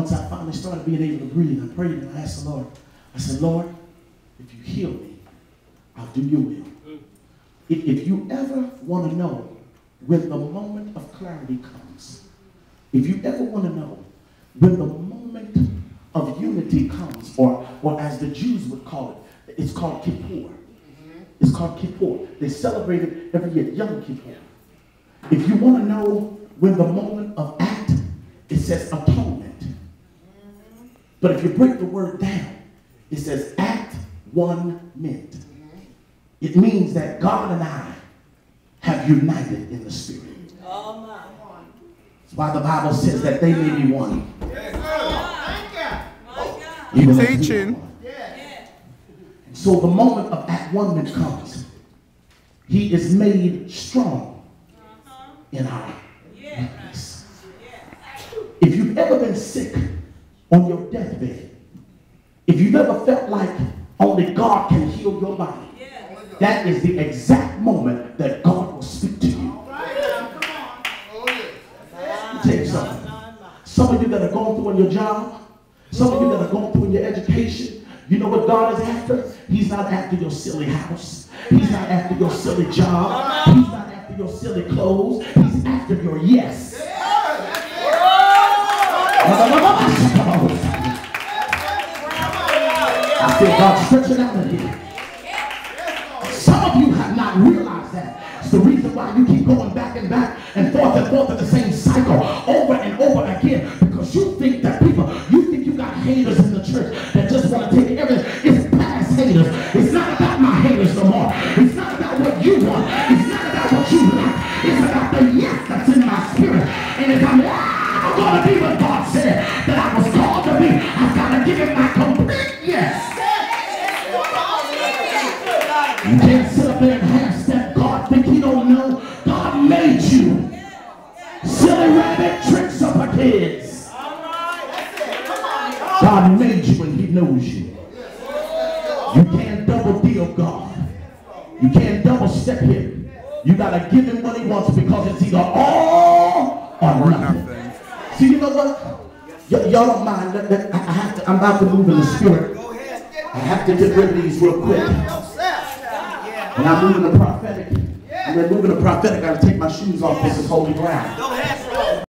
once I finally started being able to breathe, I prayed and I asked the Lord, I said, Lord, if you heal me, I'll do your will. Mm. If, if you ever want to know when the moment of clarity comes, if you ever want to know when the moment of unity comes, or, or as the Jews would call it, it's called Kippur. Mm-hmm. It's called Kippur. They celebrate it every year, Yom Kippur. If you want to know when the moment of act, it says atonement. But if you break the word down, it says act one mint. It means that God and I have united in the spirit. That's why the Bible says that they may be one. Even as we are Teaching. one. So the moment of at one mint comes. He is made strong in our weakness. If you've ever been sick on your deathbed, if you've ever felt like only God can heal your body, that is the exact moment that God will speak to you. Tell something. Some of you that are going through on your job, some of you that are going through in your education, you know what God is after? He's not after your silly house. He's not after your silly job. He's not after your silly clothes. He's after your yes. Feel God stretching out in here. Some of you have not realized that. It's the reason why you keep going back and back and forth and forth in the same cycle over and over again because you think that people, you think you got haters in the church that just want to take everything. It's past haters. It's not about my haters no more. It's not about can't sit up there and half step God, think he don't know. God made you. Silly rabbit Trix up our kids. God made you and he knows you. You can't double deal God. You can't double step him. You gotta give him what he wants because it's either all or nothing. See, you know what? Y'all don't mind. Let- let- I I have to, I'm about to move in the spirit. I have to get rid of these real quick. And I'm moving the prophetic. And then moving the prophetic, I gotta take my shoes off. This is holy ground.